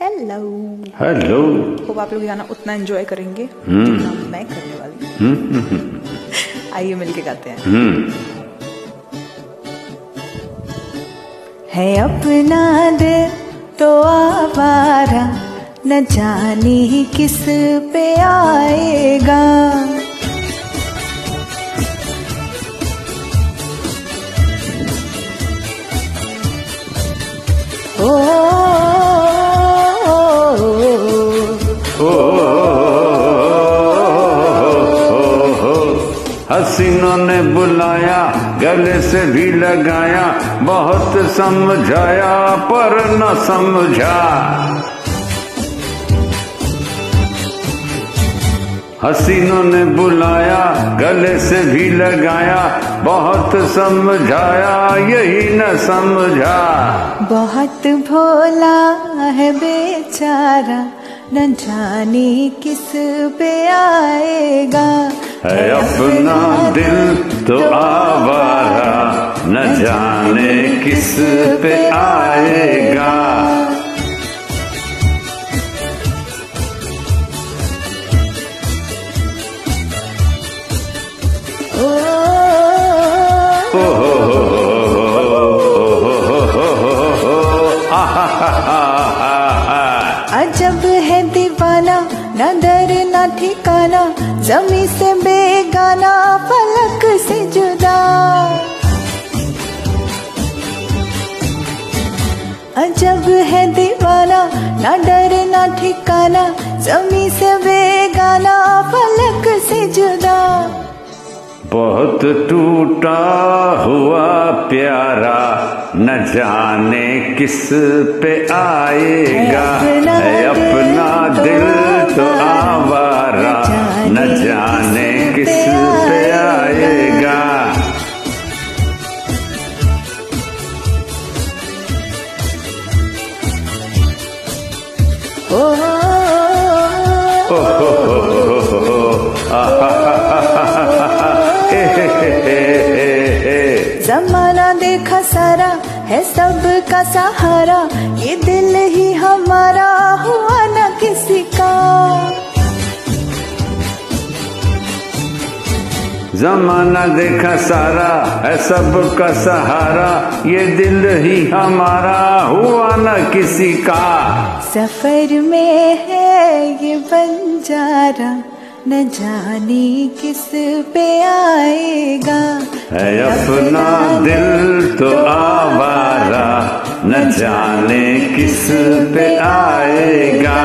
Hello hello hope आप लोग गाना उतना एंजॉय करेंगे जितना मैं करने वाली हूँ। आइए मिलके गाते हैं। हम्म। है अपना दिल तो आवारा न जाने किस पे आएगा। हसीनों ने बुलाया, गले से भी लगाया, बहुत समझाया, पर न समझा। हसीनों ने बुलाया, गले से भी लगाया, बहुत समझाया, यही न समझा। बहुत भोला है बेचारा, न जाने किस पे आएगा। है अपना दिल तो आवारा न जाने किस पे आएगा अजब है दीवाना नदर दर न ठिकाना जमी से बेगाना फलक से जुदा। अजब है दीवाना न डर न ठिकाना जमी से बेगाना फलक से जुदा। बहुत टूटा हुआ प्यारा न जाने किस पे आएगा। अपना दिल। तो आवारा न जाने किस पे आएगा। जमाना देखा सारा है सब का सहारा। ये दिल ही हम जमाना देखा सारा है सब का सहारा ये दिल ही हमारा हुआ न किसी का। सफ़र में है ये बंजारा न जाने किस पे आएगा। है अपना दिल तो आवारा न जाने किस पे आएगा।